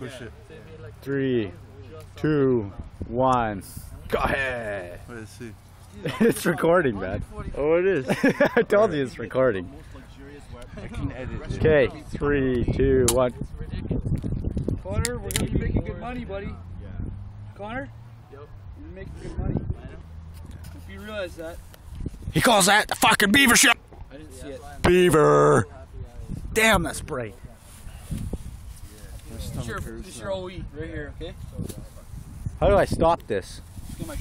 push it. Three, two, one. Go ahead. Let's see. it's recording, man. Oh, it is. I told you it's recording. I can edit it. Okay, three, two, one. Connor, we're gonna be making good money, buddy. Yeah. Connor? Yep. You're making good money. I know. If you realize that. He calls that the fucking beaver shop. I didn't see it. Beaver. Damn, that's bright. My stomach Sure, hurts this your OE right here, okay? How do I stop this? Get my